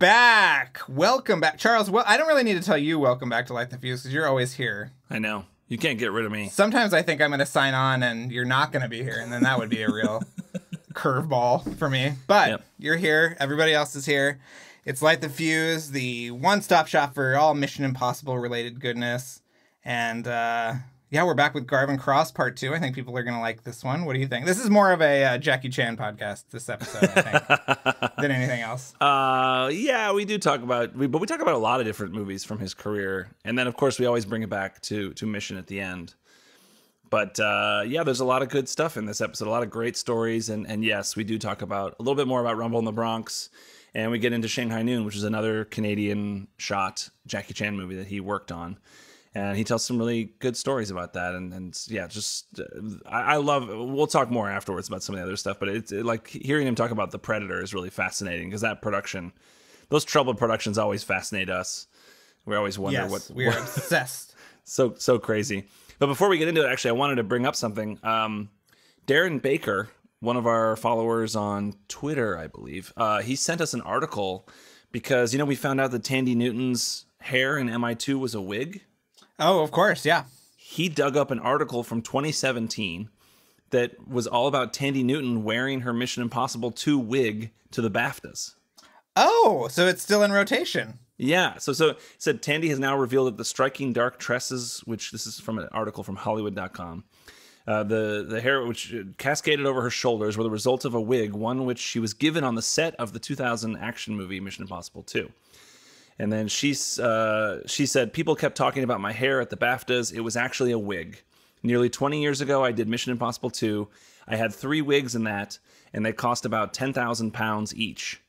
back. Welcome back, Charles. Well, I don't really need to tell you welcome back to Light the Fuse because you're always here. I know. You can't get rid of me. Sometimes I think I'm going to sign on and you're not going to be here, and then that would be a real curveball for me. But Yep. you're here. Everybody else is here. It's Light the Fuse, the one-stop shop for all Mission Impossible related goodness. And uh, yeah, we're back with Garvin Cross Part Two. I think people are going to like this one. What do you think? This is more of a uh, Jackie Chan podcast. This episode, I think, than anything else. Uh, yeah, we do talk about, we, but we talk about a lot of different movies from his career, and then of course we always bring it back to to Mission at the end. But uh, yeah, there's a lot of good stuff in this episode, a lot of great stories, and and yes, we do talk about a little bit more about Rumble in the Bronx, and we get into Shanghai Noon, which is another Canadian shot Jackie Chan movie that he worked on. And he tells some really good stories about that, and, and yeah, just uh, I, I love. We'll talk more afterwards about some of the other stuff, but it's it, like hearing him talk about the Predator is really fascinating because that production, those troubled productions, always fascinate us. We always wonder yes, what we are what- obsessed. so so crazy. But before we get into it, actually, I wanted to bring up something. Um, Darren Baker, one of our followers on Twitter, I believe, uh, he sent us an article because you know we found out that Thandie Newton's hair in MI2 was a wig. Oh, of course, yeah. He dug up an article from 2017 that was all about Thandie Newton wearing her Mission Impossible 2 wig to the BAFTAs. Oh, so it's still in rotation. Yeah. So so it said Thandie has now revealed that the striking dark tresses, which this is from an article from Hollywood.com, uh, the the hair which cascaded over her shoulders were the result of a wig, one which she was given on the set of the 2000 action movie Mission Impossible 2. And then she's uh, she said people kept talking about my hair at the BAFTAs. It was actually a wig. Nearly 20 years ago, I did Mission Impossible 2. I had three wigs in that, and they cost about 10,000 pounds each.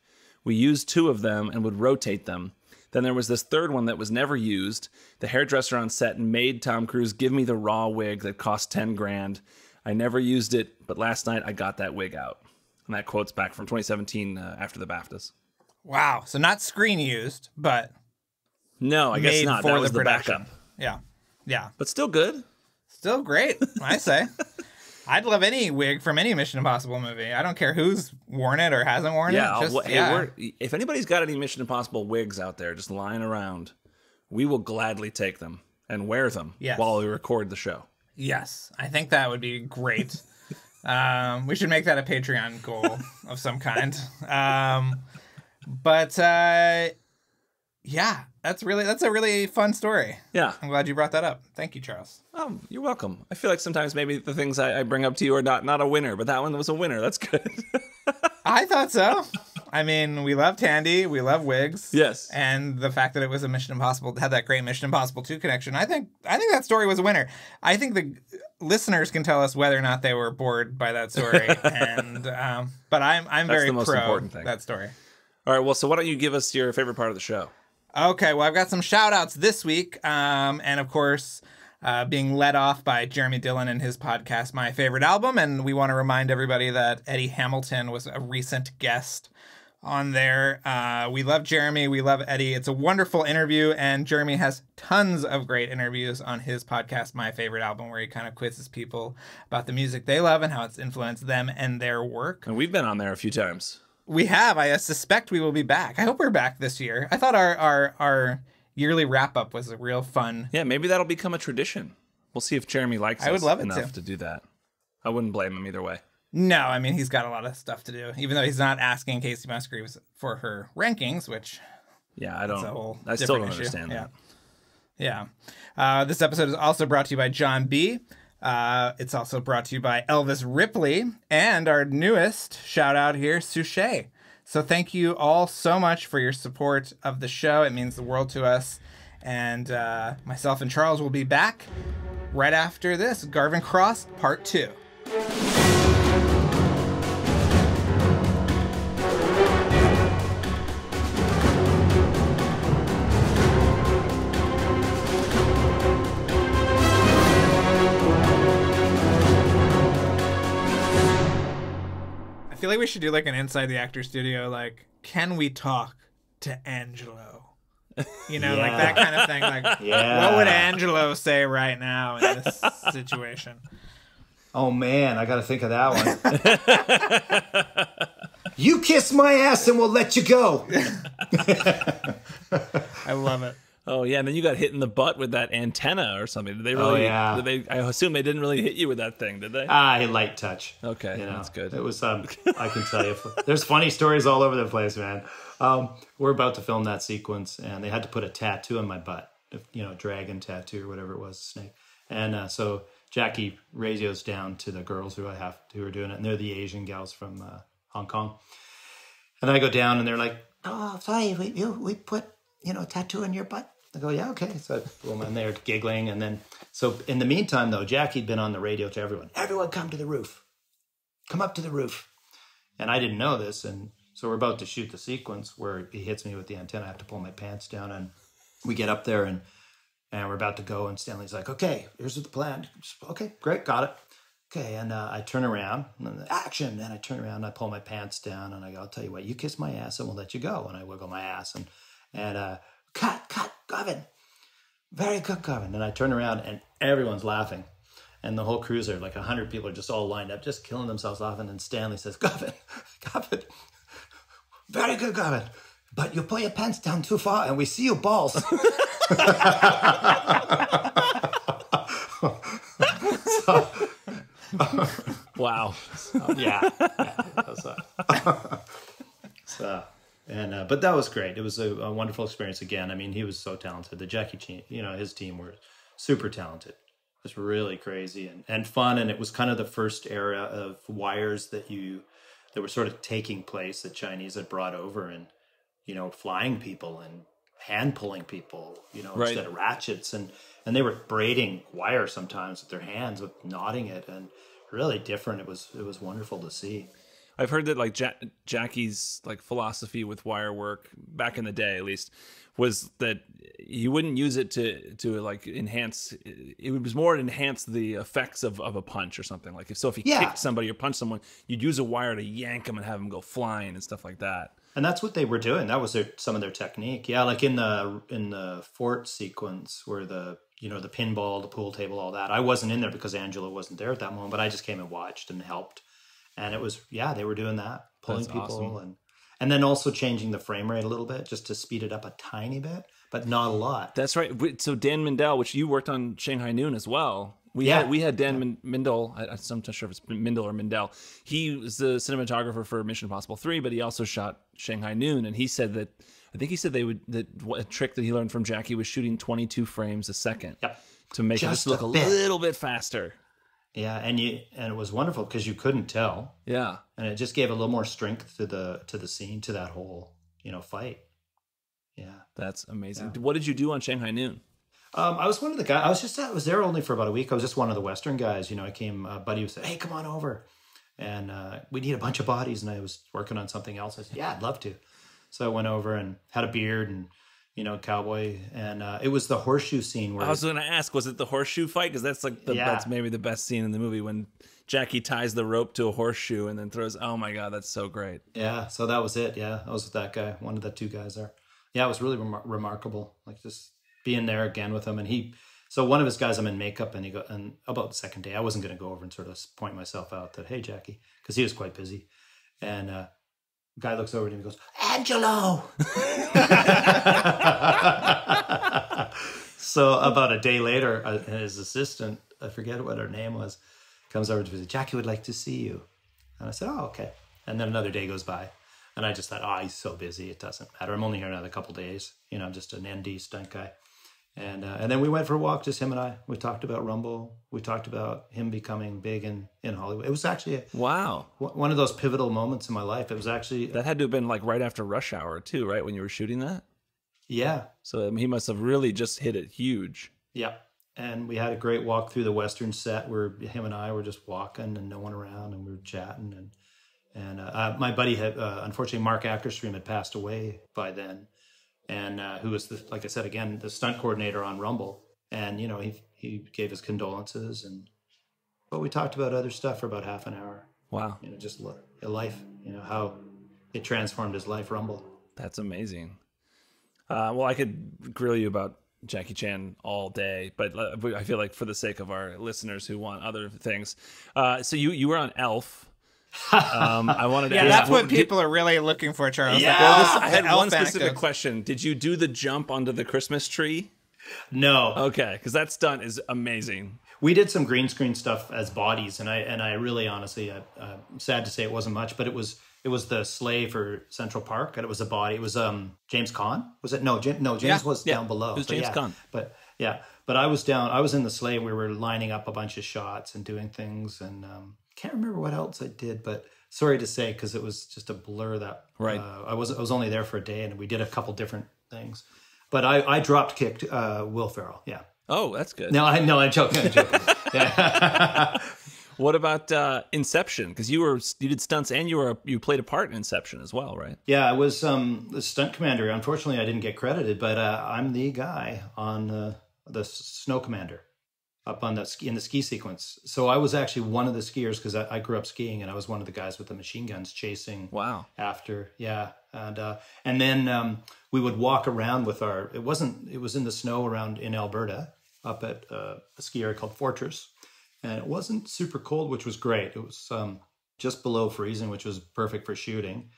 We used two of them and would rotate them. Then there was this third one that was never used. The hairdresser on set made Tom Cruise give me the raw wig that cost 10 grand. I never used it, but last night I got that wig out. And that quote's back from 2017 uh, after the BAFTAs. Wow. So not screen used, but No, I guess not. for That was the the, production. backup. Yeah. Yeah. But still good. Still great, I say. I'd love any wig from any Mission Impossible movie. I don't care who's worn it or hasn't worn Yeah, it. Just, well, hey, yeah. we're, if anybody's got any Mission Impossible wigs out there just lying around, we will gladly take them and wear them Yes. while we record the show. Yes, I think that would be great. um, we should make that a Patreon goal of some kind. Um, but uh, yeah, that's really that's a really fun story. Yeah. I'm glad you brought that up. Thank you, Charles. Oh, you're welcome. I feel like sometimes maybe the things I, I bring up to you are not not a winner, but that one was a winner. That's good. I thought so. I mean, we love Thandie, we love wigs. yes. and the fact that it was a Mission Impossible had that great Mission Impossible 2 connection. I think I think that story was a winner. I think the listeners can tell us whether or not they were bored by that story and um, but I'm I'm That's very the most pro important thing. that story. All right. Well, so why don't you give us your favorite part of the show? Okay, well I've got some shout outs this week um, and of course uh, being led off by Jeremy Dillon and his podcast, My Favorite Album. And we want to remind everybody that Eddie Hamilton was a recent guest on there. Uh, we love Jeremy. We love Eddie. It's a wonderful interview. And Jeremy has tons of great interviews on his podcast, My Favorite Album, where he kind of quizzes people about the music they love and how it's influenced them and their work. And we've been on there a few times. We have. I suspect we will be back. I hope we're back this year. I thought our, our, our yearly wrap up was a real fun Yeah, maybe that'll become a tradition. We'll see if Jeremy likes I would love it enough to. to do that. I wouldn't blame him either way. No, I mean he's got a lot of stuff to do. Even though he's not asking Kacey Musgraves for her rankings, which Yeah, I don't. I still don't issue. understand Yeah. that. yeah. Uh, this episode is also brought to you by John B. Uh, it's also brought to you by Elvis Ripley and our newest shout out here, Suchet. So thank you all so much for your support of the show. It means the world to us. And uh, myself and Charles will be back right after this Garvin Cross Part 2. We should do like an inside the actor studio, like, can we talk to Angelo? You know, like that kind of thing. Like, Yeah. what would Angelo say right now in this situation? Oh man, I got to think of that one. You kiss my ass and we'll let you go. I love it. Oh yeah, and then you got hit in the butt with that antenna or something. Did they really? Oh, yeah. They? I assume they didn't really hit you with that thing, did they? Ah, a light touch. Okay, that's good. It was. Um, I can tell you, there's funny stories all over the place, man. Um, we're about to film that sequence, and they had to put a tattoo on my butt, you know, dragon tattoo or whatever it was, snake. And uh, so Jackie radios down to the girls who I have who are doing it, and they're the Asian gals from uh, Hong Kong. And I go down, and they're like, "Oh, sorry, we you, we put you know tattoo on your butt." I go, "Yeah, okay." So boom, and they're giggling, and then so in the meantime, though, Jackie'd been on the radio to everyone. Everyone, come to the roof. Come up to the roof. And I didn't know this, and so we're about to shoot the sequence where he hits me with the antenna. I have to pull my pants down, and we get up there, and and we're about to go, and Stanley's like, "Okay, here's the plan." Okay, great, got it. Okay, and uh, I turn around, and action. And I turn around, and I pull my pants down, and I go, "I'll tell you what, you kiss my ass, and we'll let you go." And I wiggle my ass, and and uh, cut, cut, Gavin, very good, Gavin. And I turn around, and everyone's laughing, and the whole cruiser, like a hundred people, are just all lined up, just killing themselves laughing. And Stanley says, "Gavin, Gavin, very good, Gavin." But you pull your pants down too far, and we see your balls. wow. yeah. yeah so, and uh, but that was great. It was a, a, wonderful experience again. I mean, he was so talented. The Jackie team, you know, his team were super talented. It was really crazy and, and fun. And it was kind of the first era of wires that you that were sort of taking place that Chinese had brought over and you know flying people and hand pulling people, you know, Right. instead of ratchets and and they were braiding wire sometimes with their hands with knotting it and really different. It was it was wonderful to see. I've heard that like ja- Jackie's like philosophy with wire work back in the day, at least, was that you wouldn't use it to to like enhance. It was more to enhance the effects of, of a punch or something. Like if so, if you Yeah. kicked somebody or punched someone, you'd use a wire to yank them and have them go flying and stuff like that. And that's what they were doing. That was their some of their technique. Yeah, like in the in the fort sequence where the you know the pinball, the pool table, all that. I wasn't in there because Angelo wasn't there at that moment, but I just came and watched and helped. And it was yeah, they were doing that, pulling That's people awesome. and and then also changing the frame rate a little bit just to speed it up a tiny bit, but not a lot. That's right. So Dan Mindel, which you worked on Shanghai Noon as well. We Yeah. had we had Dan Min- Mindel. I, I'm not sure if it's Mindell or Mindell. He was the cinematographer for Mission Impossible Three, but he also shot Shanghai Noon. And he said that I think he said they would that a trick that he learned from Jackie was shooting 22 frames a second Yep. to make it Just just look a a, little bit faster. Yeah, and you and it was wonderful because you couldn't tell, Yeah, and it just gave a little more strength to the to the scene to that whole you know fight. Yeah. that's amazing. What did you do on Shanghai Noon? Um, I was one of the guys. I was just I was there only for about a week. I was just one of the Western guys. You know, I came. Uh, buddy said, "Hey, come on over," and uh, we need a bunch of bodies. And I was working on something else. I said, "Yeah, I'd love to." So I went over and had a beard and you know cowboy, and uh, it was the horseshoe scene where I was going to ask, was it the horseshoe fight? Because that's like the, Yeah. that's maybe the best scene in the movie when Jackie ties the rope to a horseshoe and then throws. Oh my god, that's so great. yeah. So that was it. Yeah, I was with that guy, one of the two guys there. Yeah, it was really remar- remarkable. Like just being there again with him, and he. So one of his guys, I'm in makeup, and he go. And about the second day, I wasn't going to go over and sort of point myself out that, hey, Jackie, because he was quite busy, and uh, guy looks over at him and goes, Angelo. so about a day later, uh, his assistant, I forget what her name was, comes over to visit. Jackie would like to see you, and I said, oh, okay. And then another day goes by, and I just thought, oh, he's so busy, it doesn't matter. I'm only here another couple days. You know, I'm just an ND stunt guy. And uh, and then we went for a walk, just him and I. We talked about Rumble. We talked about him becoming big in, in Hollywood. It was actually a, Wow, one of those pivotal moments in my life. It was actually that had to have been like right after Rush Hour too, right? When you were shooting that. yeah, So I mean, he must have really just hit it huge. yeah. And we had a great walk through the Western set where him and I were just walking and no one around, and we were chatting. And and uh, uh, my buddy had uh, unfortunately Marc Akerstream had passed away by then, and uh, who was the like I said again the stunt coordinator on Rumble. And you know he he gave his condolences, and but we talked about other stuff for about half an hour. Wow, You know, just li- life. You know how it transformed his life. Rumble. that's amazing. Uh, well, I could grill you about Jackie Chan all day, but uh, I feel like for the sake of our listeners who want other things, uh, so you you were on Elf. Um, I wanted to Yeah, ask, that's what did- people are really looking for, Charles. Yeah. Like, Well, this- I had one specific anecdotes. question. Did you do the jump onto the Christmas tree? No, Okay, because that stunt is amazing. we did some green screen stuff as bodies, and I and I really honestly, I, I'm sad to say it wasn't much, but it was it was the sleigh for Central Park, and it was a body. It was um James Caan. Was it no? James, no, James Yeah, was yeah, down below. it was But James yeah, Caan. But yeah, but I was down. I was in the sleigh. We were lining up a bunch of shots and doing things, and um, can't remember what else I did, but. Sorry to say, because it was just a blur. That Right. Uh, I was I was only there for a day, and we did a couple different things. But I, I dropped kicked uh, Will Ferrell. Yeah. Oh, that's good. No, I no, I'm joking. I'm joking. yeah. What about uh, Inception? Because you were you did stunts and you were you played a part in Inception as well, right? yeah, I was um, the stunt commander. Unfortunately, I didn't get credited, but uh, I'm the guy on uh, the snow commander up on that ski in the ski sequence. So I was actually one of the skiers because I, I grew up skiing, and I was one of the guys with the machine guns chasing Wow. after. Yeah. And uh and then um we would walk around with our it wasn't it was in the snow around in alberta up at uh, a ski area called fortress. And it wasn't super cold which was great. It was um just below freezing which was perfect for shooting.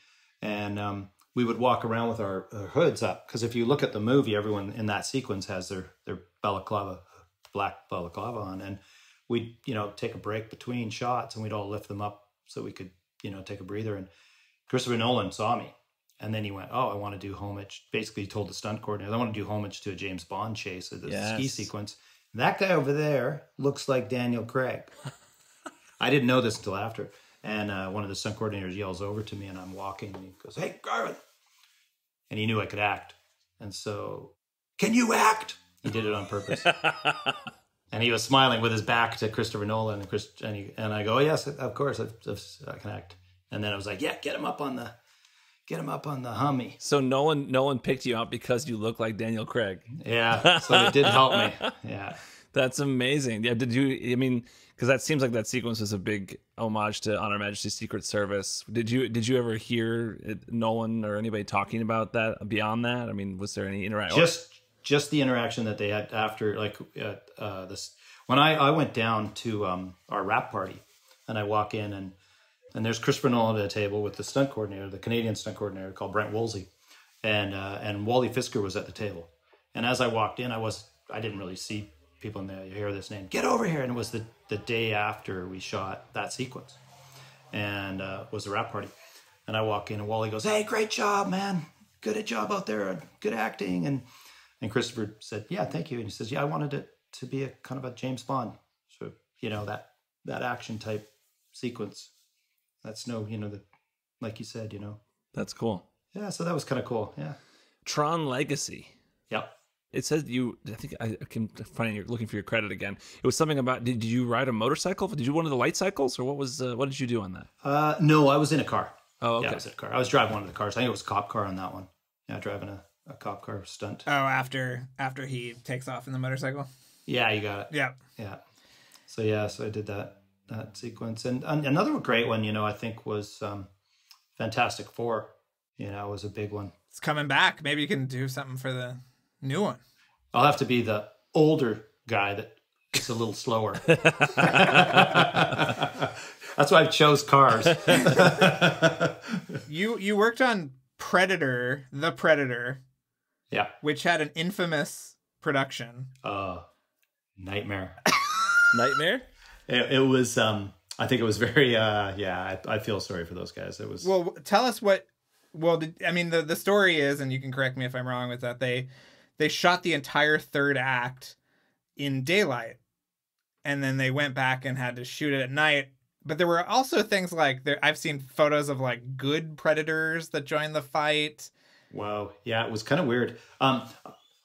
And um we would walk around with our, our hoods up because if you look at the movie everyone in that sequence has their their balaclava black balaclava on and we'd you know take a break between shots and we'd all lift them up so we could you know take a breather and Christopher Nolan saw me, and then he went, "Oh, I want to do homage." Basically, he told the stunt coordinator, "I want to do homage to a James Bond chase, the ski Yes. sequence." That guy over there looks like Daniel Craig. I didn't know this until after, and uh, one of the stunt coordinators yells over to me, and I'm walking, and he goes, "Hey, Garvin," and he knew I could act, and so, can you act? He did it on purpose. And he was smiling with his back to Christopher Nolan, and Chris, and, he, and I go, oh, "Yes, of course, I, I can act." And then I was like, "Yeah, get him up on the, get him up on the Hummy." So Nolan Nolan picked you out because you look like Daniel Craig. Yeah, so it did help me. Yeah, That's amazing. Yeah, did you? I mean, because that seems like that sequence was a big homage to On Her Majesty's Secret Service. Did you did you ever hear it, Nolan or anybody talking about that beyond that? I mean, was there any interaction? just just the interaction that they had after, like uh, uh, this. When I I went down to um, our wrap party, and I walk in and and there's Chris Nolan at a table with the stunt coordinator, the Canadian stunt coordinator called Brent Woolsey, and uh, and Wally Pfister was at the table. And as I walked in, I was I didn't really see people in there. You hear this name, get over here, and it was the the day after we shot that sequence, and uh, was the wrap party. And I walk in, and Wally goes, "Hey, great job, man! Good job out there, good acting." And and Christopher said, "Yeah, thank you." And he says, "Yeah, I wanted it to be a kind of a James Bond, so you know that that action type sequence. That's no, you know, the like you said, you know, That's cool. yeah. So that was kind of cool. Yeah, Tron Legacy. yep. It says you. I think I can find you're looking for your credit again. It was something about. Did you ride a motorcycle? Did you one of the light cycles, or what was? Uh, what did you do on that? Uh, no, I was in a car. Oh, Yeah, okay. I was in a car. I was driving one of the cars. I think it was a cop car on that one. Yeah, driving a, a cop car stunt. Oh, after after he takes off in the motorcycle. Yeah, you got it. Yeah. Yeah. So yeah, so I did that that sequence, and, and another great one, you know, I think was um, Fantastic Four. You know, was a big one. It's coming back. Maybe you can do something for the new one. I'll have to be the older guy that is a little slower. That's why I chose cars. You you worked on Predator, The Predator, yeah. which had an infamous production. Uh, nightmare. Nightmare. It, it was. Um, I think it was very. Uh, yeah, I, I feel sorry for those guys. It was. Well, tell us what. Well, did, I mean the the story is, and you can correct me if I'm wrong with that. They they shot the entire third act in daylight, and then they went back and had to shoot it at night. But there were also things like there. I've seen photos of like good predators that joined the fight. Wow. Yeah, it was kind of weird. Um,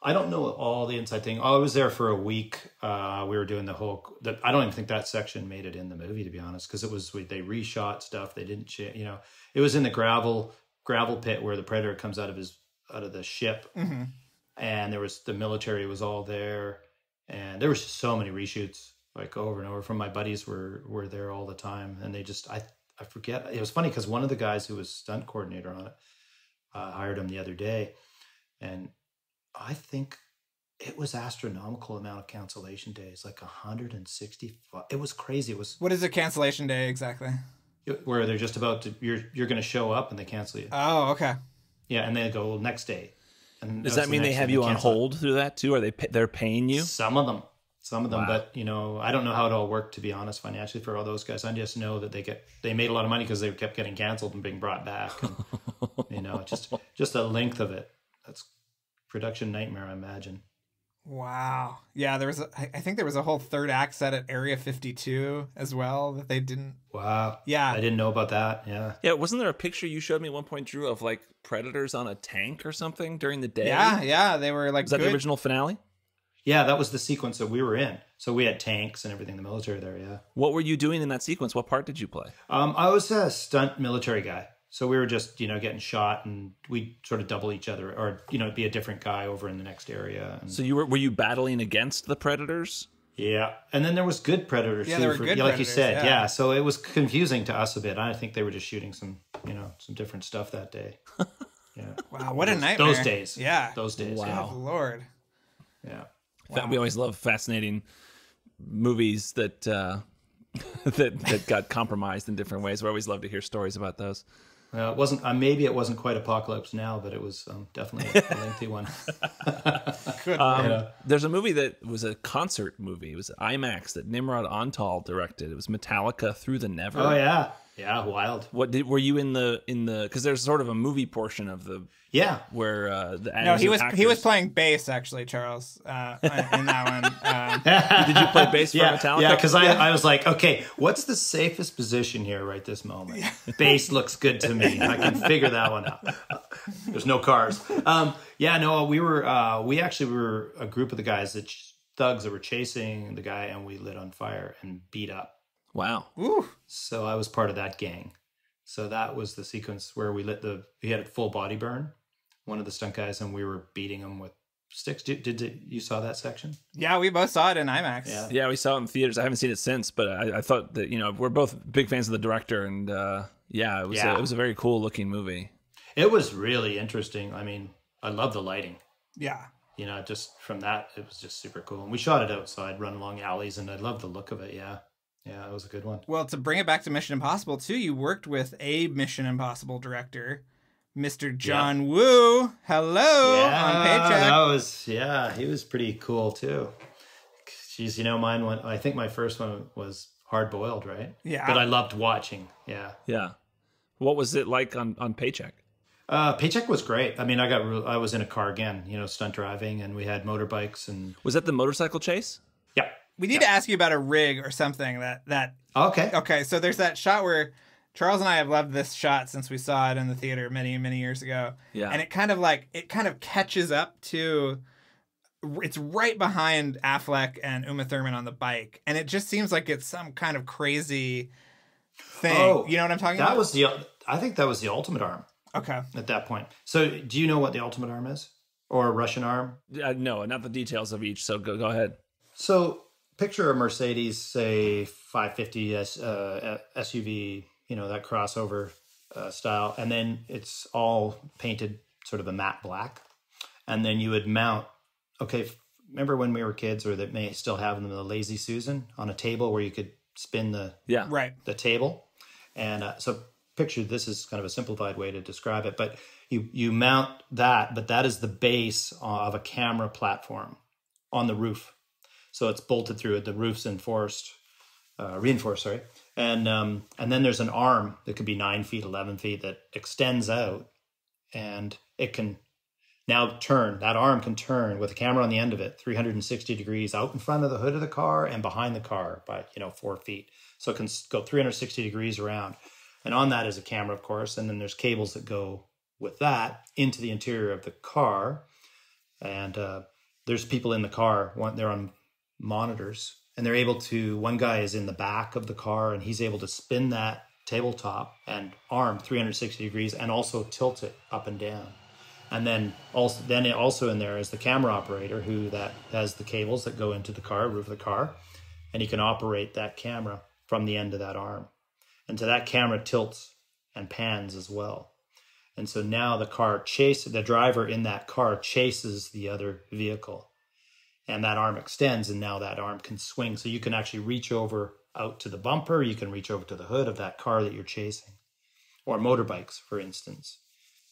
I don't know all the inside thing. I was there for a week. Uh, we were doing the whole. The, I don't even think that section made it in the movie, to be honest, because it was they reshot stuff. They didn't, you know, it was in the gravel gravel pit where the predator comes out of his out of the ship, hmm and there was the military was all there, and there was just so many reshoots like over and over. From my buddies were were there all the time, and they just I I forget. It was funny because one of the guys who was stunt coordinator on it uh, hired him the other day, and I think it was astronomical amount of cancellation days, like 165. It was crazy. It was What is a cancellation day exactly? where they're just about to you're you're going to show up and they cancel you. Oh, okay. Yeah, and they go well, next day. And Does that's that the mean they have day you on hold through that too? Are they they're paying you? Some of them, some of them, but you know, I don't know how it all worked to be honest financially for all those guys. I just know that they get they made a lot of money because they kept getting canceled and being brought back. And, you know, just just the length of it. That's production nightmare, I imagine. Wow. Yeah, there was. A, I I think there was a whole third act set at Area 52 as well that they didn't. Wow. Yeah. I didn't know about that. Yeah. Yeah, wasn't there a picture you showed me at one point, Drew, of like predators on a tank or something during the day? Yeah, yeah, they were like Is that good. the original finale? Yeah, that was the sequence that we were in. So we had tanks and everything, the military there, yeah. What were you doing in that sequence? What part did you play? Um, I was a stunt military guy. So we were just, you know, getting shot and we'd sort of double each other or, you know, be a different guy over in the next area. And, So you were were you battling against the predators? yeah. And then there was good predators Yeah, too. there were for- good yeah, like you said. yeah. Yeah. So it was confusing to us a bit. I think they were just shooting some, you know, some different stuff that day. Yeah. Wow, what a nightmare. Those days. Yeah. Those days. Wow. Lord. Yeah. Fa- We always love fascinating movies that uh, that that got compromised in different ways. We always love to hear stories about those. Well, it wasn't, uh, maybe it wasn't quite Apocalypse Now, but it was um, definitely a lengthy one. Good. Um, There's a movie that was a concert movie. It was IMAX that Nimrod Antal directed. It was Metallica Through the Never. oh, yeah. Yeah. Wild. What did were you in the in the because there's sort of a movie portion of the Yeah. where uh, the no, he are was he was playing bass actually, Charles, uh, in that one. Um, Did you play bass for Yeah, Metallica? yeah, because I, I was like, okay, what's the safest position here right this moment? Bass looks good to me. I can figure that one out. There's no cars. Um, yeah, no, we were uh, we actually were a group of the guys that thugs that were chasing the guy, and we lit on fire and beat up. Wow. ooh, So I was part of that gang. So that was the sequence where we lit the he had a full body burn. One of the stunt guys, and we were beating him with sticks. Did, did, did you saw that section? yeah, we both saw it in IMAX. Yeah. Yeah, we saw it in theaters. I haven't seen it since, but I, I thought that you know we're both big fans of the director, and uh, yeah, it was Yeah. A, it was a very cool looking movie. It was really interesting. I mean, I love the lighting. yeah. you know, just from that, it was just super cool. And we shot it outside, run along alleys, and I love the look of it. Yeah, yeah, it was a good one. Well, to bring it back to Mission Impossible too, you worked with a Mission Impossible director, Mr. John Woo. Hello on Paycheck. that was yeah, he was pretty cool too. Jeez, you know, mine went. I think my first one was hard boiled, right? Yeah. but I loved watching. Yeah, Yeah, what was it like on on Paycheck? uh, paycheck was great. I mean, I got real, I was in a car again, you know, stunt driving, and we had motorbikes and Was that the motorcycle chase? Yeah. We need to ask you about a rig or something that that Okay. Okay, so there's that shot where Charles and I have loved this shot since we saw it in the theater many, many years ago. Yeah. And it kind of like it kind of catches up to it's right behind Affleck and Uma Thurman on the bike. And it just seems like it's some kind of crazy thing. Oh, you know what I'm talking That about? That was the. I think that was the ultimate arm Okay. at that point. So, do you know what the ultimate arm is, or a Russian arm? Uh, no, not the details of each. So go go ahead. So picture a Mercedes, say 550 S, uh, SUV, you know, that crossover uh, style, and then it's all painted sort of a matte black. And then you would mount, okay, remember when we were kids, or that may still have them, the Lazy Susan on a table where you could spin the, Yeah, Right. the table. And uh, so picture this is kind of a simplified way to describe it, but you, you mount that, but that is the base of a camera platform on the roof. So it's bolted through it. The roof's enforced, uh, reinforced, sorry. And um, and then there's an arm that could be nine feet, eleven feet that extends out, and it can now turn. That arm can turn with a camera on the end of it, 360 degrees out in front of the hood of the car and behind the car by you know four feet. So it can go 360 degrees around. And on that is a camera, of course, and then there's cables that go with that into the interior of the car. And uh, there's people in the car. They're on monitors, and they're able to. One guy is in the back of the car, and he's able to spin that tabletop and arm 360 degrees, and also tilt it up and down. And then also, then also in there is the camera operator who that has the cables that go into the car, roof of the car, and he can operate that camera from the end of that arm. And so that camera tilts and pans as well. And so now the car chase the driver in that car chases the other vehicle. And that arm extends and now that arm can swing. So you can actually reach over out to the bumper. You can reach over to the hood of that car that you're chasing, or motorbikes, for instance.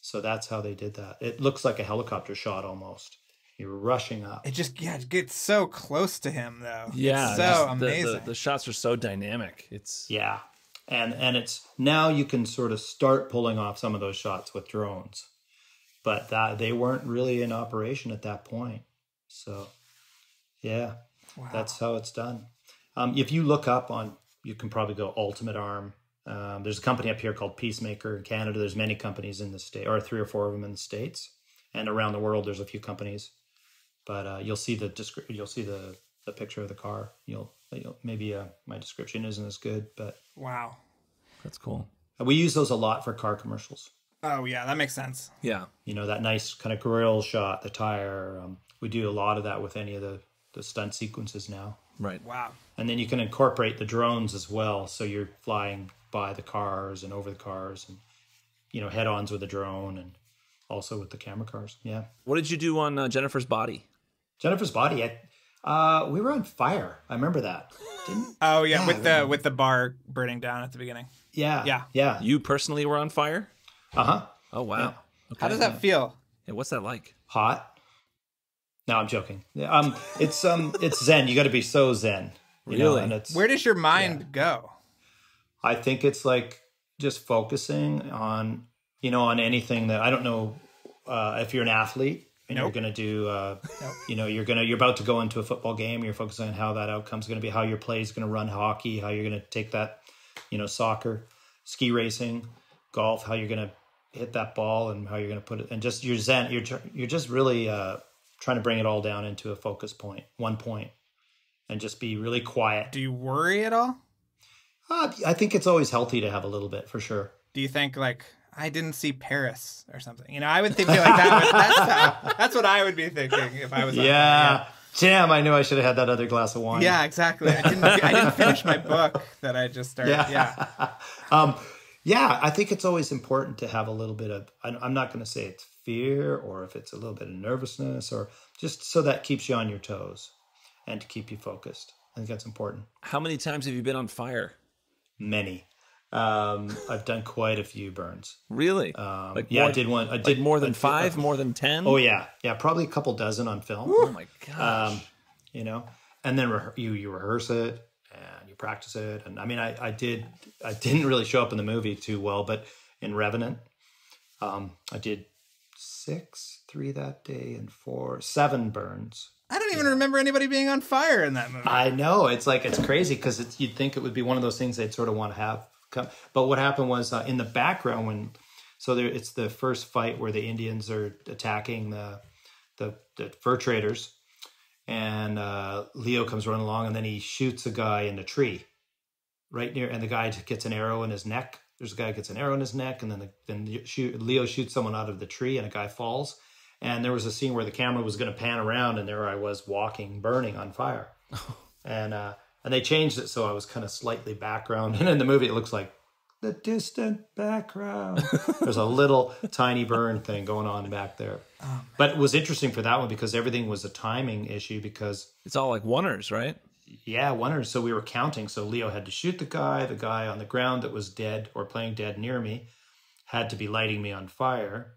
So that's how they did that. It looks like a helicopter shot almost. You're rushing up. It just yeah, it gets so close to him though. Yeah, It's just so the- amazing. The, the shots are so dynamic. It's Yeah. And and it's now you can sort of start pulling off some of those shots with drones. But that they weren't really in operation at that point. So yeah. That's how it's done. Um, if you look up on you can probably go Ultimate Arm. Um, there's a company up here called Peacemaker in Canada. There's many companies in the state, or three or four of them in the states, and around the world. There's a few companies, but uh, you'll see the descri- you'll see the the picture of the car. You'll, you'll maybe uh, my description isn't as good, but wow. that's cool. we use those a lot for car commercials. Oh yeah, that makes sense. Yeah, You know that nice kind of grill shot, the tire. Um, we do a lot of that with any of the the stunt sequences now. right. Wow. And then you can incorporate the drones as well. So you're flying by the cars and over the cars and, you know, head ons with a drone and also with the camera cars. Yeah. What did you do on uh, Jennifer's body? Jennifer's body, I, uh, we were on fire. I remember that. Didn't, Oh yeah, Yeah, with the with the bar burning down at the beginning. yeah. Yeah. Yeah. You personally were on fire. Uh huh. Oh wow. Okay. How does that feel? Yeah, what's that like? Hot. No, I'm joking. Um, it's, um, it's Zen. You got to be so Zen. You know, Really? and it's, Where does your mind go? I think it's like just focusing on, you know, on anything that I don't know uh, if you're an athlete and Nope. you're going to do, uh, you know, you're going to, you're about to go into a football game. You're focusing on how that outcome's going to be, how your play is going to run hockey, how you're going to take that, you know, soccer, ski racing, golf, how you're going to hit that ball and how you're going to put it. And just you're zen, you're, you're just really uh, trying to bring it all down into a focus point, one point, and just be really quiet. Do you worry at all? Uh, I think it's always healthy to have a little bit for sure. Do you think like I didn't see Paris or something? You know, I would think like that. Would, that's how, that's what I would be thinking if I was. Yeah. Damn, I knew I should have had that other glass of wine. Yeah, exactly. I didn't. I didn't finish my book that I just started. Yeah. Yeah. Um, yeah, I think it's always important to have a little bit of, I'm not going to say it's fear or if it's a little bit of nervousness or just so that keeps you on your toes and to keep you focused. I think that's important. How many times have you been on fire? Many. Um, I've done quite a few burns. Really? Um, like yeah, more, I did one. I like did more than did- five, more than ten. Oh yeah, yeah, probably a couple dozen on film. Oh my gosh. um, you know, and then rehe- you you rehearse it and you practice it. And I mean, I I did I didn't really show up in the movie too well, but in Revenant, um, I did six, three that day, and four, seven burns. I don't even remember anybody being on fire in that movie. I know it's like it's crazy because you'd think it would be one of those things they'd sort of want to have come. But what happened was uh, in the background when so there it's the first fight where the Indians are attacking the the, the fur traders, and uh, Leo comes running along and then he shoots a guy in a tree right near, and the guy gets an arrow in his neck. There's a guy gets an arrow in his neck, and then the, then you shoot, Leo shoots someone out of the tree, and a guy falls. And there was a scene where the camera was going to pan around, and there I was walking, burning on fire, and uh, and they changed it so I was kind of slightly background. And in the movie, it looks like the distant background. There's a little tiny burn thing going on back there. but it was interesting for that one because everything was a timing issue because it's all like oners, right? Yeah, one or so we were counting. So Leo had to shoot the guy. The guy on the ground that was dead or playing dead near me had to be lighting me on fire.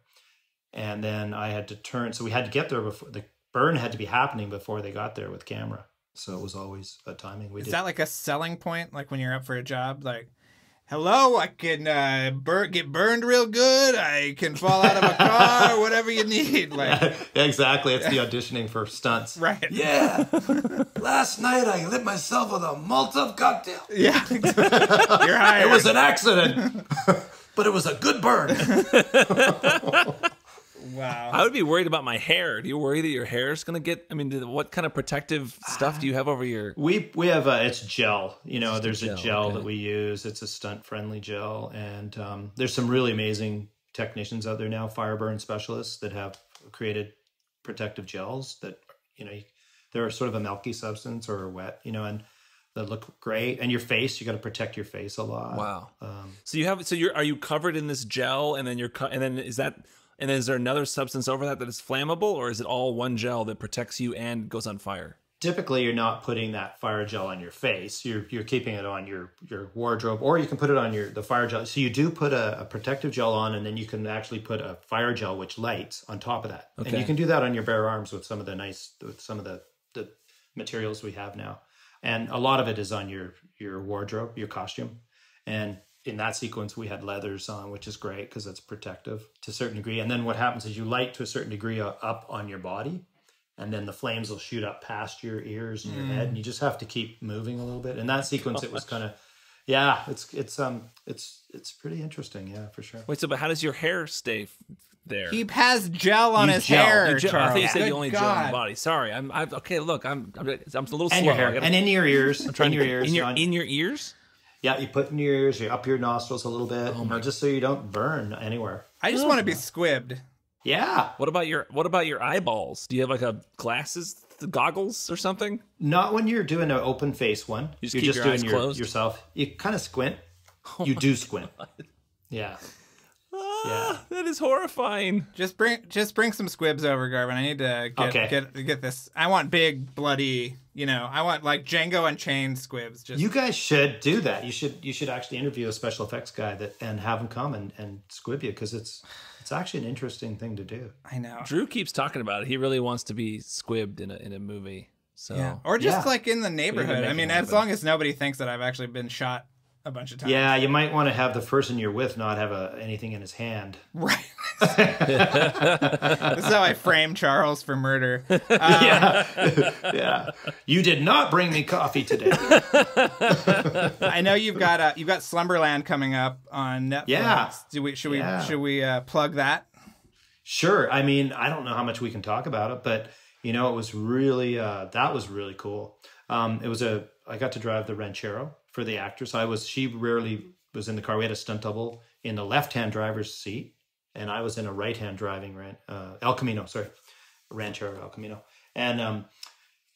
And then I had to turn. So we had to get there before the burn had to be happening before they got there with camera. So it was always a timing. We Is did. that like a selling point? Like when you're up for a job, like, hello, I can uh, bur- get burned real good. I can fall out of a car, whatever you need. Like, exactly. It's the auditioning for stunts. right? Yeah. Last night I lit myself with a Molotov cocktail. Yeah. you're hired. It was an accident, but it was a good burn. Wow. I would be worried about my hair. Do you worry that your hair is going to get? I mean, what kind of protective stuff do you have over your? We we have a it's gel. You know, there's a gel, gel, okay. that we use. It's a stunt friendly gel, and um, there's some really amazing technicians out there now, fire burn specialists that have created protective gels that you know they're sort of a milky substance or wet. You know, and that look great. And your face, you got to protect your face a lot. Wow. Um, So you have. So you're. Are you covered in this gel, and then you're. cut And then is that? And then is there another substance over that that is flammable, or is it all one gel that protects you and goes on fire? typically you're not putting that fire gel on your face. You're you're keeping it on your your wardrobe, or you can put it on your the fire gel. So you do put a, a protective gel on, and then you can actually put a fire gel which lights on top of that. Okay. And you can do that on your bare arms with some of the nice with some of the the materials we have now, and a lot of it is on your your wardrobe, your costume, and. In that sequence, we had leathers on, which is great because it's protective to a certain degree. And then what happens is you light to a certain degree uh, up on your body, and then the flames will shoot up past your ears and your head and you just have to keep moving a little bit in that sequence it was kind of yeah it's it's um it's it's pretty interesting yeah for sure Wait, so but how does your hair stay there? He has gel on You his gel. hair. You gel- I think you Charles. said you Good only gel on God. the body. Sorry, I'm, I'm okay. Look, I'm, I'm, I'm a little and slow. your hair gotta- and in your ears trying in to your ears in your on- in your ears. Yeah you put in your ears you up your nostrils a little bit oh you know, just so you don't burn anywhere I just want to be squibbed. yeah What about your What about your eyeballs? Do you have like a glasses, goggles, or something? not when you're doing an open face one just you're keep just your doing eyes your, closed? Oh yourself you kind of squint oh you do squint yeah Ah, that is horrifying. Just bring just bring some squibs over, Garvin. I need to get Okay. get get this. I want big, bloody. You know, I want like Django Unchained squibs. Just You guys should do that. You should you should actually interview a special effects guy that and have him come and, and squib you because it's it's actually an interesting thing to do. I know. Drew keeps talking about it. He really wants to be squibbed in a in a movie. So Yeah. Or just Yeah. like in the neighborhood. I mean, as happen. long as nobody thinks that I've actually been shot a bunch of times. Yeah, you might want to have the person you're with not have a, anything in his hand. Right. this is how I frame Charles for murder. yeah, yeah. You did not bring me coffee today. I know you've got uh, you've got Slumberland coming up on Netflix. Yeah. Do we should we Yeah. should we uh, plug that? Sure. I mean, I don't know how much we can talk about it, but you know, it was really uh, that was really cool. Um, it was a I got to drive the Ranchero for the actress. I was she rarely was in the car. We had a stunt double in the left hand driver's seat, and I was in a right hand driving ran, uh, El Camino. Sorry, Ranchero El Camino, and um,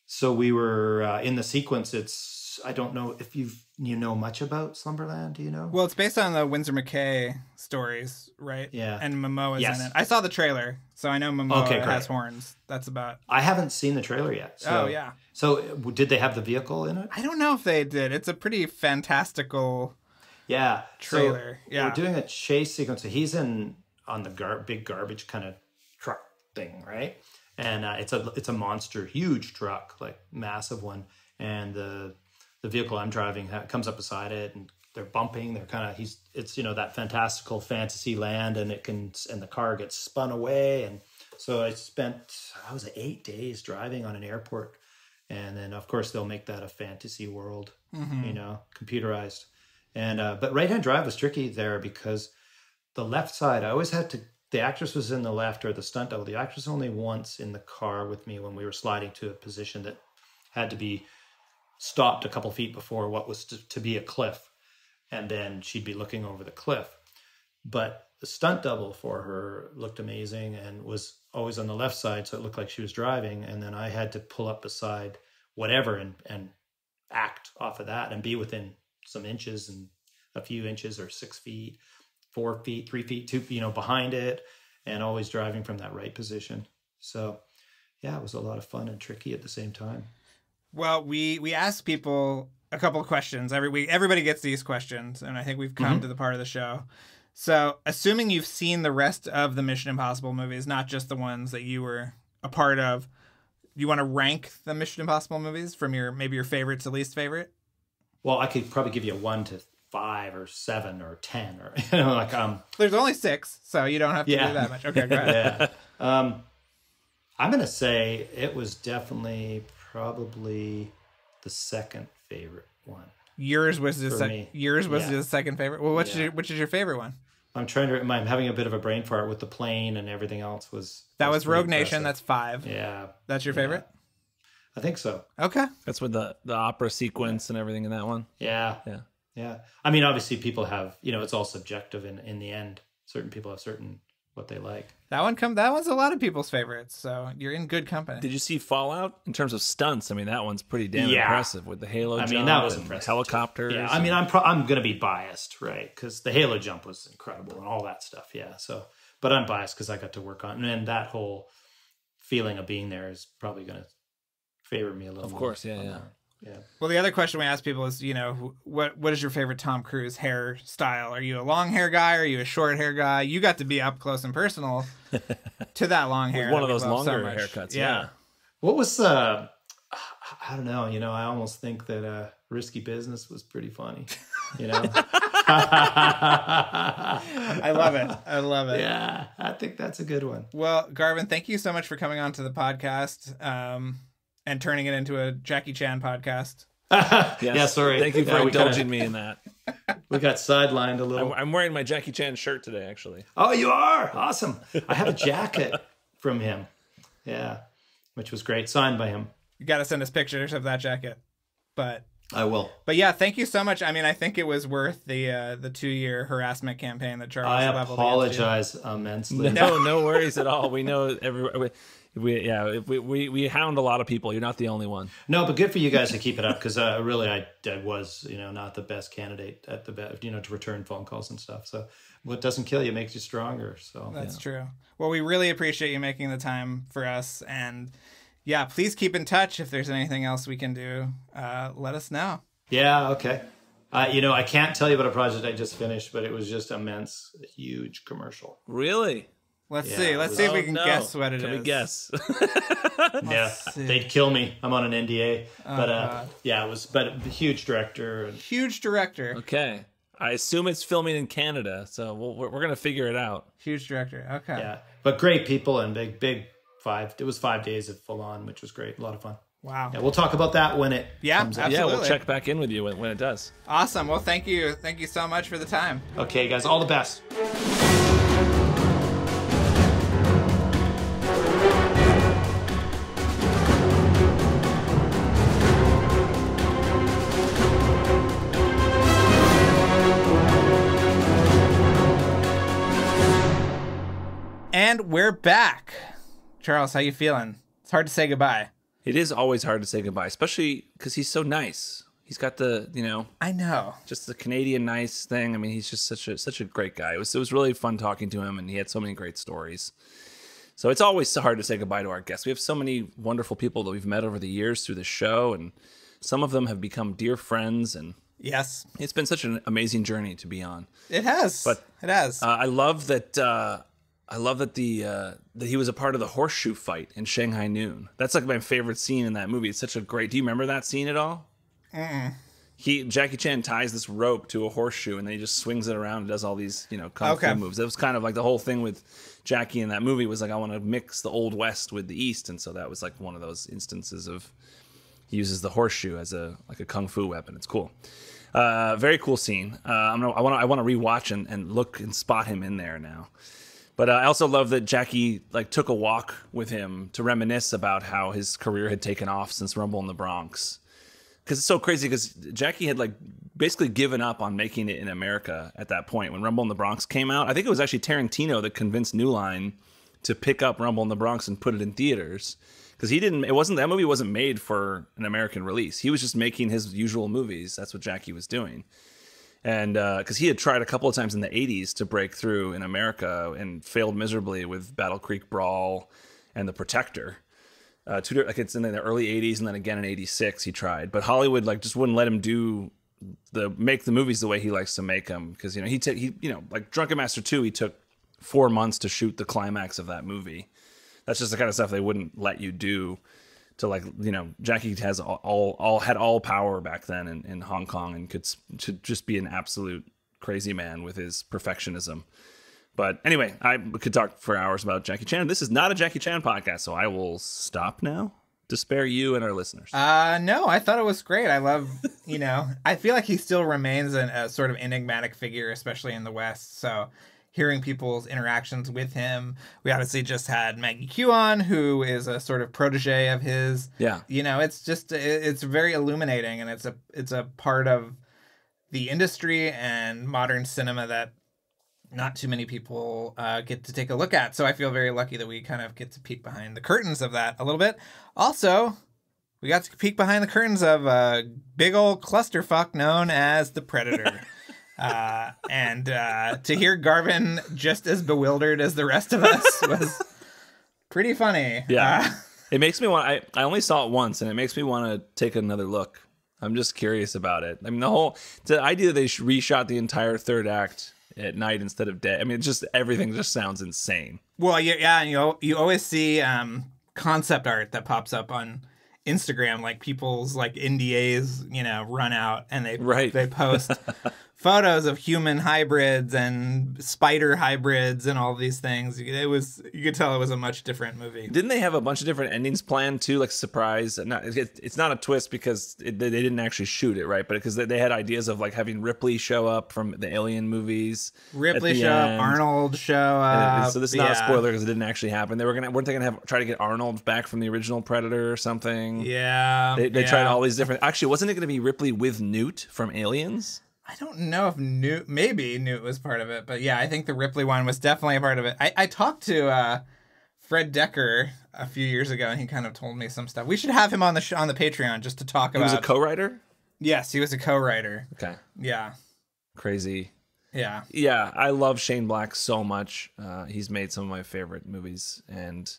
so we were uh, in the sequence. It's I don't know if you've you know much about Slumberland. Do you know? Well, it's based on the Winsor McCay stories, right? Yeah. And Momoa's Yes. in it. I saw the trailer, so I know Momoa Okay, great. has horns. That's about. I haven't seen the trailer yet. So, Oh, yeah. So did they have the vehicle in it? I don't know if they did. It's a pretty fantastical. Yeah, so Trailer, yeah. we're doing a chase sequence. So he's in on the gar- big garbage kind of truck thing, right? And uh, it's a it's a monster, huge truck, like massive one. And the the vehicle I'm driving ha- comes up beside it, and they're bumping. They're kind of he's it's you know that fantastical fantasy land, and it can and the car gets spun away. And so I spent I was eight days driving on an airport, and then of course they'll make that a fantasy world, you know, computerized. And uh, but right hand drive was tricky there because the left side I always had to. The actress was in the left or the stunt double. The actress only once in the car with me when we were sliding to a position that had to be stopped a couple feet before what was to, to be a cliff, and then she'd be looking over the cliff. But the stunt double for her looked amazing and was always on the left side, so it looked like she was driving. And then I had to pull up beside whatever and and act off of that and be within some inches and a few inches or six feet, four feet, three feet, two, you know, behind it, and always driving from that right position. So, yeah, it was a lot of fun and tricky at the same time. Well, we we ask people a couple of questions every week. Everybody gets these questions, and I think we've come to the part of the show. So, assuming you've seen the rest of the Mission Impossible movies, not just the ones that you were a part of, you want to rank the Mission Impossible movies from your maybe your favorite to least favorite? Well, I could probably give you a one to five or seven or ten or you know, like um, There's only six, so you don't have to Yeah. do that much. Okay, go ahead. yeah. Um, I'm gonna say it was definitely probably the second favorite one. Yours was the For sec- yours was Yeah. the second favorite. Well, what's Yeah. your which is your favorite one? I'm trying to. I'm having a bit of a brain fart with the plane and everything else. Was That was pretty Rogue Nation. That's five. yeah. That's your favorite. I think so. Okay. That's with the the opera sequence and everything in that one. Yeah. Yeah. Yeah. I mean, obviously, people have. You know, it's all subjective. In in the end, certain people have certain what they like. That one come. That one's a lot of people's favorites. So you're in good company. Did you see Fallout in terms of stunts? I mean, that one's pretty damn Yeah. impressive with the Halo I mean, jump that was impressive, helicopters. Yeah, I mean, I'm pro- I'm gonna be biased, right? Because the Halo jump was incredible and all that stuff. Yeah, so but I'm biased because I got to work on and that whole feeling of being there is probably gonna favor me a little. Of course, yeah, yeah. Yeah. Well, the other question we ask people is, you know, what what is your favorite Tom Cruise hairstyle? Are you a long hair guy? Are you a short hair guy? You got to be up close and personal to that long hair. one of those love so longer much. haircuts, yeah. What was uh I don't know, you know, I almost think that uh risky business was pretty funny. You know? I love it. I love it. yeah, I think that's a good one. Well, Garvin, thank you so much for coming on to the podcast um, and turning it into a Jackie Chan podcast. Yeah, sorry. Thank you for Yeah, we kinda- indulging me in that. We got sidelined a little. I'm wearing my Jackie Chan shirt today, actually. Oh, you are awesome. I have a jacket from him. Yeah, which was great, signed by him. You got to send us pictures of that jacket. But I will. but yeah, thank you so much. I mean, I think it was worth the uh, the two year harassment campaign that Charles I leveled against you. apologize immensely. No, no worries at all. We know every. We, we yeah, we, we we hound a lot of people. You're not the only one. No, but good for you guys to keep it up because uh, really, I, I was, you know, not the best candidate at the best, you know, to return phone calls and stuff. So, what doesn't kill you makes you stronger. So, That's true. Well, we really appreciate you making the time for us. And yeah, please keep in touch. If there's anything else we can do, uh, let us know. yeah, okay. Uh, you know, I can't tell you about a project I just finished, but it was just immense, huge commercial. Really? Let's Yeah, see. Let's was- see if we Oh, can no. guess what it is. Can we guess? yeah, see. they'd kill me. I'm on an NDA, but uh, yeah, it was, but a huge director. Huge director. okay. I assume it's filming in Canada, so we'll, we're, we're gonna figure it out. Huge director. Okay. yeah, but great people and big, big five. It was five days of full on, which was great, a lot of fun. Wow. Yeah, we'll talk about that when it Yeah, comes out. Yeah, we'll check back in with you when, when it does. Awesome. Well, thank you. Thank you so much for the time. Okay, guys, all the best. And we're back. Charles, how you feeling? It's hard to say goodbye. It is always hard to say goodbye, especially because he's so nice. He's got the you know I know. just the Canadian nice thing. I mean, he's just such a such a great guy. It was it was really fun talking to him, and he had so many great stories. So it's always so hard to say goodbye to our guests. We have so many wonderful people that we've met over the years through the show, and some of them have become dear friends. And Yes, it's been such an amazing journey to be on. it has. But- it has. Uh, I love that. Uh, I love that the uh, that he was a part of the horseshoe fight in Shanghai Noon. That's like my favorite scene in that movie. It's such a great. Do you remember that scene at all? He Jackie Chan ties this rope to a horseshoe and then he just swings it around and does all these you know kung Okay. fu moves. That was kind of like the whole thing with Jackie in that movie was like I want to mix the old west with the east, and so that was like one of those instances of he uses the horseshoe as a like a kung fu weapon. It's cool. Uh, very cool scene. Uh, I'm gonna, I want to I want to rewatch and, and look and spot him in there now. But uh, I also love that Jackie like took a walk with him to reminisce about how his career had taken off since Rumble in the Bronx. Because it's so crazy. Because Jackie had like basically given up on making it in America at that point when Rumble in the Bronx came out. I think it was actually Tarantino that convinced New Line to pick up Rumble in the Bronx and put it in theaters. Because he didn't, it wasn't that movie wasn't made for an American release. He was just making his usual movies. That's what Jackie was doing and because he had tried a couple of times in the 80s to break through in america and failed miserably with battle creek brawl and the protector. Uh, two like it's in the early 80s and then again in 86 he tried. But hollywood like just wouldn't let him do the make the movies the way he likes to make them because you know he took he you know like drunken master 2 he took four months to shoot the climax of that movie. That's just the kind of stuff they wouldn't let you do to like you know Jackie has all all, had all power back then in, in Hong Kong and could to just be an absolute crazy man with his perfectionism. But anyway, I could talk for hours about Jackie Chan. This is not a Jackie Chan podcast, so I will stop now to spare you and our listeners. Uh, no, I thought it was great. I love, you know, I feel like he still remains an, a sort of enigmatic figure, especially in the West. So hearing people's interactions with him, we obviously just had Maggie Q on, who is a sort of protege of his. yeah, You know, it's just it's very illuminating, and it's a it's a part of the industry and modern cinema that not too many people uh, get to take a look at. So I feel very lucky that we kind of get to peek behind the curtains of that a little bit. Also, we got to peek behind the curtains of a big old clusterfuck known as the Predator. uh, and uh, to hear Garvin just as bewildered as the rest of us was pretty funny. Yeah. Uh, It makes me want. I, I only saw it once, and it makes me want to take another look. I'm just curious about it. I mean, the whole the idea that they sh- reshot the entire third act at night instead of day. I mean, just everything just sounds insane. Well, yeah, yeah, and you al- you always see um, concept art that pops up on Instagram, like people's like NDAs, you know, run out, and they Right. they post photos of human hybrids and spider hybrids and all these things. It was you could tell it was a much different movie. Didn't they have a bunch of different endings planned too, like surprise? Not, it's not a twist because it, they didn't actually shoot it, right? But because they, had ideas of like having Ripley show up from the Alien movies. Ripley show up. Arnold show up. so this is not a spoiler because it didn't actually happen. They were gonna weren't they gonna have try to get Arnold back from the original Predator or something? Yeah, They, they yeah. tried all these different. Actually, wasn't it going to be Ripley with Newt from Aliens? I don't know if Newt, maybe Newt was part of it, but yeah, I think the Ripley one was definitely a part of it. I, I talked to uh, Fred Dekker a few years ago, and he kind of told me some stuff. We should have him on the sh- on the Patreon just to talk He about. He was a co-writer. yes, he was a co-writer. Okay, Yeah, crazy. yeah. Yeah, I love Shane Black so much. Uh, he's made some of my favorite movies, and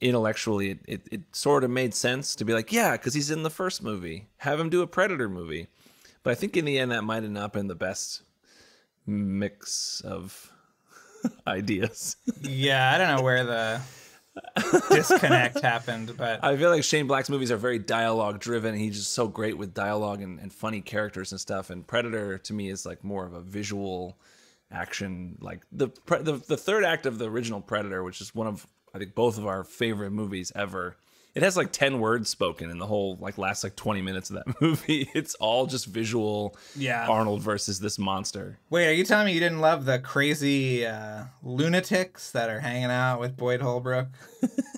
intellectually, it, it, it sort of made sense to be like, yeah, because he's in the first movie. Have him do a Predator movie. But I think in the end, that might have not been the best mix of ideas. Yeah, I don't know where the disconnect happened, but I feel like Shane Black's movies are very dialogue driven. He's just so great with dialogue and, and funny characters and stuff. And Predator to me is like more of a visual action. Like the, the the third act of the original Predator, which is one of I think both of our favorite movies ever. It has like ten words spoken in the whole like last like twenty minutes of that movie. It's all just visual. Yeah. Arnold versus this monster. wait, are you telling me you didn't love the crazy uh, lunatics that are hanging out with Boyd Holbrook?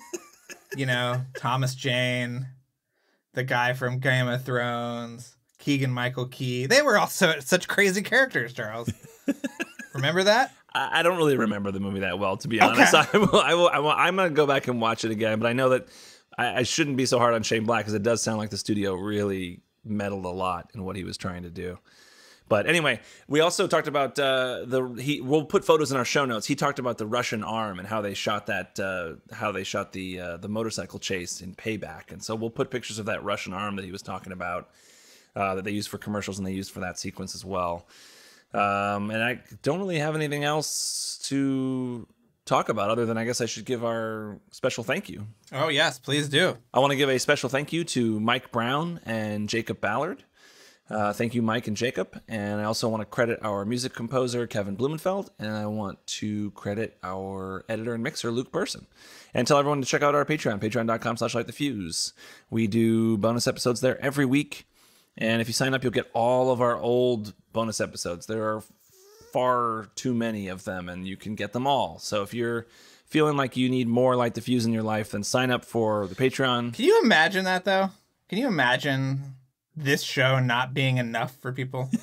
you know, Thomas Jane, the guy from Game of Thrones, Keegan Michael Key. They were also such crazy characters, Charles. Remember that? I I don't really remember the movie that well, to be honest. I will, I will, I will, I'm going to go back and watch it again, but I know that I, I shouldn't be so hard on Shane Black because it does sound like the studio really meddled a lot in what he was trying to do. But anyway, we also talked about uh, the he. We'll put photos in our show notes. He talked about the Russian arm and how they shot that, uh, how they shot the uh, the motorcycle chase in Payback, and so we'll put pictures of that Russian arm that he was talking about uh, that they used for commercials and they used for that sequence as well. Um, and I don't really have anything else to talk about other than I guess I should give our special thank you. Oh, yes, please do. I want to give a special thank you to Mike Brown and Jacob Ballard. Uh, thank you, Mike and Jacob. And I also want to credit our music composer, Kevin Blumenfeld. And I want to credit our editor and mixer, Luke Burson. And tell everyone to check out our Patreon, patreon.com slash light the fuse. We do bonus episodes there every week. And if you sign up, you'll get all of our old bonus episodes. There are far too many of them, and you can get them all. So if you're feeling like you need more Light the Fuse in your life, then sign up for the Patreon. Can you imagine that, though? Can you imagine this show not being enough for people?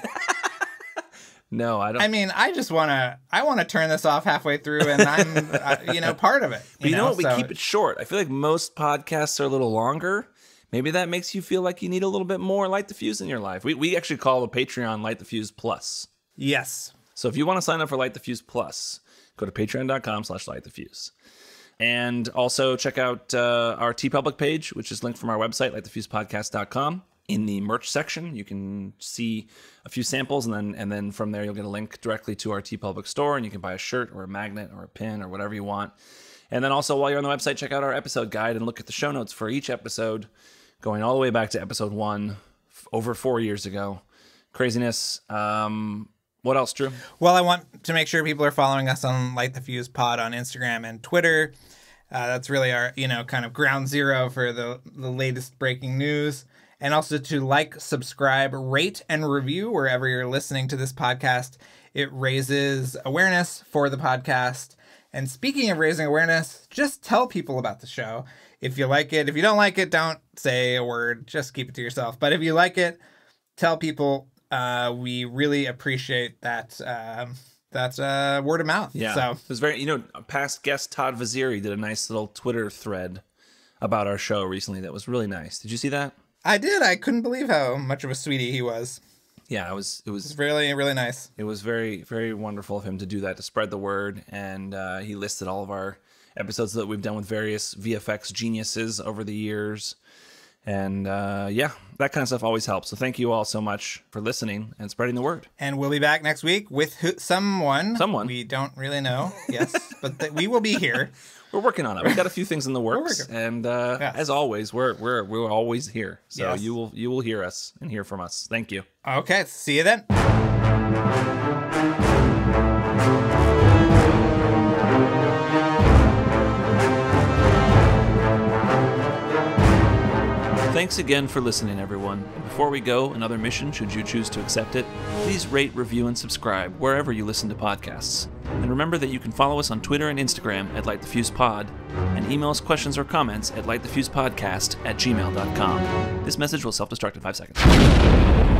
No, I don't. I mean, I just want to. I want to turn this off halfway through, and I'm, uh, you know, part of it. But you know, what? We so- keep it short. I feel like most podcasts are a little longer. Maybe that makes you feel like you need a little bit more Light the Fuse in your life. We, we actually call the Patreon Light the Fuse Plus. Yes. So if you want to sign up for Light the Fuse Plus, go to patreon.com slash light the fuse. And also check out uh, our TeePublic page, which is linked from our website, lightthefusepodcast.com. In the merch section, you can see a few samples, and then and then from there you'll get a link directly to our TeePublic store, and you can buy a shirt or a magnet or a pin or whatever you want. And then also while you're on the website, check out our episode guide and look at the show notes for each episode, going all the way back to episode one, f- over four years ago. Craziness. Um, what else, Drew? Well, I want to make sure people are following us on Light the Fuse Pod on Instagram and Twitter. Uh, that's really our, you know, kind of ground zero for the the latest breaking news. And also to like, subscribe, rate, and review wherever you're listening to this podcast. It raises awareness for the podcast. And speaking of raising awareness, just tell people about the show. If you like it, if you don't like it, don't say a word. Just keep it to yourself. But if you like it, tell people. Uh, we really appreciate that. Um, that's uh, word of mouth. Yeah. So it was very, you know, past guest Todd Vaziri did a nice little Twitter thread about our show recently that was really nice. Did you see that? I did. I couldn't believe how much of a sweetie he was. Yeah, it was it It's was really, really nice. it was very very wonderful of him to do that to spread the word and uh, he listed all of our episodes that we've done with various VFX geniuses over the years. And uh, yeah, that kind of stuff always helps. So thank you all so much for listening and spreading the word. And we'll be back next week with who, someone. Someone. We don't really know. Yes, but th- we will be here. We're working on it. We've got a few things in the works, and uh, Yes. as always, we're we're we're always here. So Yes. you will you will hear us and hear from us. Thank you. Okay, see you then. Thanks again for listening, everyone. Before we go, another mission, should you choose to accept it, please rate, review, and subscribe wherever you listen to podcasts. And remember that you can follow us on Twitter and Instagram at Light the Fuse Pod, and email us questions or comments at lightthefusepodcast at gmail.com. This message will self destruct in five seconds.